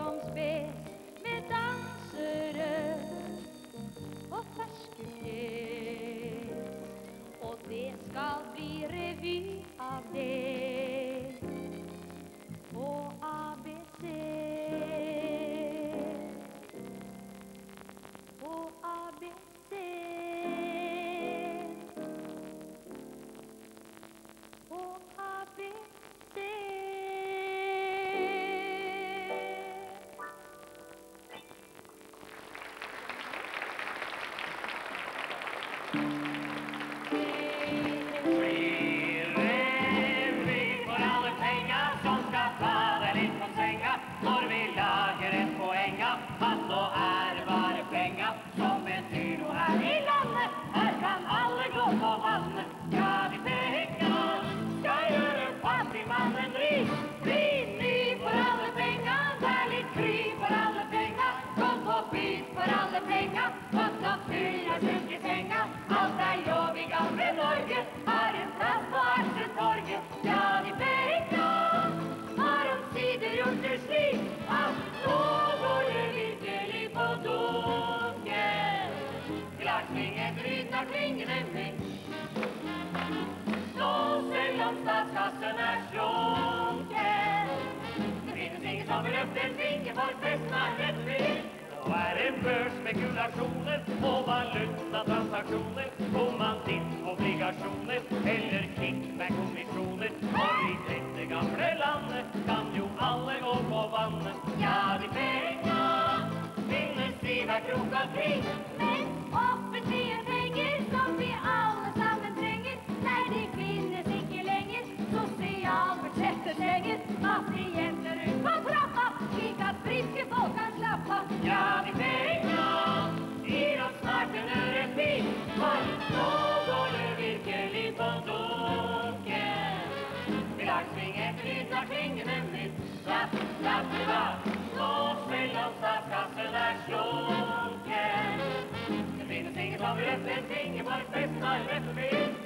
som späs fara lite på sänga Når vi lager en poänga att då är det bara pengar som här i landet Här kan alla gå på vannet Ska vi penga? ska göra fattigmannen rik. Bli ny för alla pengar Härligt krig för alla pengar. Kom på bit för alla pengar Gott och fyra sjukhusängar Allt är jag i gamle Norge. Glassingen bryter klingene med Så säg om statskassen er Det finns ingen som vill upp en finger för festen er rett ved Nå er det børsspekulasjoner og valutatransaksjoner Kommandittobligasjoner eller kickbackkommissioner. Och i detta gamle landet kan ju alla gå på vannet Ja, de pengar finnes i krokar kring. Fattige jenter ut på trappan, Slik at friske folk kan slappe av Ja, de penger gir oss snart en ørefil For nå går det virkelig på doken dunken Glassingen bryter klingene mitt Slapp, slapp, slapp Nå selv om statskassen er slunken Det finns ingen som vil løfte en finger for festen har rett